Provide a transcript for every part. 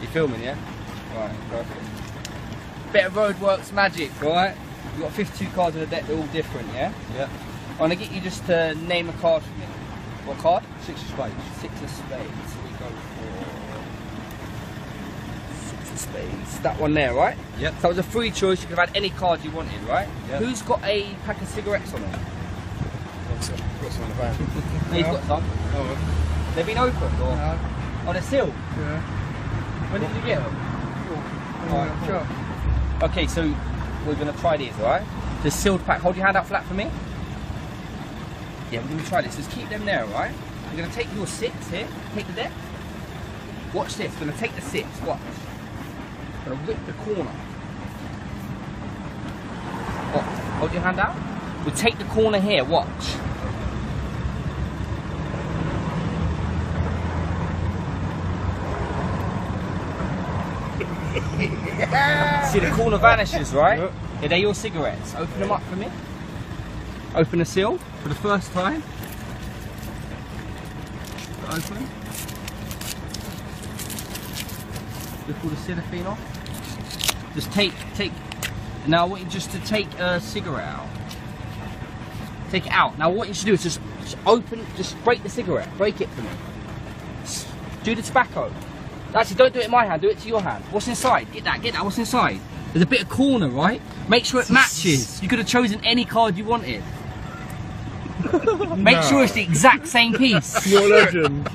You filming, yeah? Right, perfect. Bit of roadworks magic, alright? You've got 52 cards in the deck, they're all different, yeah? Yeah. I'm gonna get you just to name a card for me. What card? Six of spades. Six of spades. So we go for six of spades. That one there, right? Yep. So that was a free choice. You could have had any card you wanted, right? Yep. Who's got a pack of cigarettes on? Got some, got some in the van. He's got some. Oh, They've been opened or no. on a seal. Yeah. When did you get them? Alright, sure. Okay, so we're gonna try these, alright? The sealed pack. Hold your hand out flat for me. Yeah, we're gonna try this. Just keep them there, alright? We're gonna take your six here. Take the deck. Watch this. We're gonna take the six. Watch. We're gonna rip the corner. Watch. Hold your hand out. We'll take the corner here. Watch. See the corner vanishes, right? Yep. Yeah, they're your cigarettes. Open them up for me. Open the seal for the first time. Open. Lift all the cellophane off. Just take, take. Now I want you just to take a cigarette out. Take it out. Now what you should do is just, just open, just break the cigarette. Break it for me. Do the tobacco. Actually, don't do it in my hand. Do it to your hand. What's inside? Get that. Get that. What's inside? There's a bit of corner, right? Make sure it matches. You could have chosen any card you wanted. Make sure it's the exact same piece. You're a legend.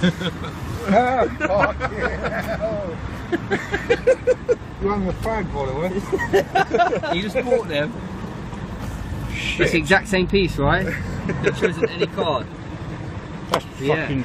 you hung the fag, by the way. You just bought them. It's the exact same piece, right? You could have chosen any card. That's Yeah. fucking